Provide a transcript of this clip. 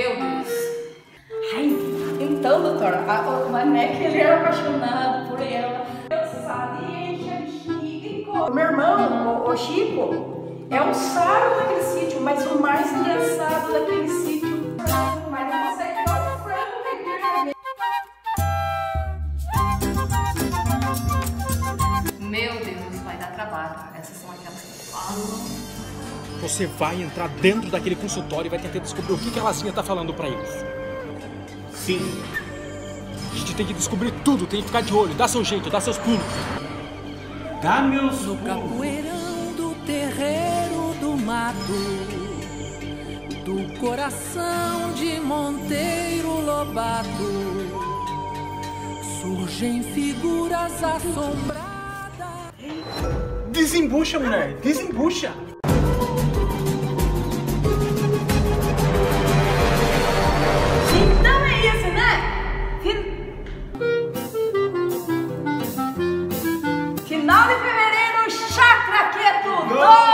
Meu Deus. Ai, então, doutora, a, o Manek, ele era apaixonado por ela. Eu sabia, Chico. Meu irmão, o, o Chico, é um saro daquele sítio, mas o mais engraçado daquele sítio... Mas não consegue dar um frango né, daquele é Meu Deus, vai dar trabalho. Essas são aquelas que falam você vai entrar dentro daquele consultório e vai tentar descobrir o que, que a Lazinha tá falando pra eles. Sim. A gente tem que descobrir tudo, tem que ficar de olho, dá seu jeito, dá seus pulos. Dá meus No capoeirão do terreiro do mato, do coração de Monteiro Lobato, surgem figuras assombradas. Desembucha, mulher. Desembucha. Final de fevereiro, Chakra Quieto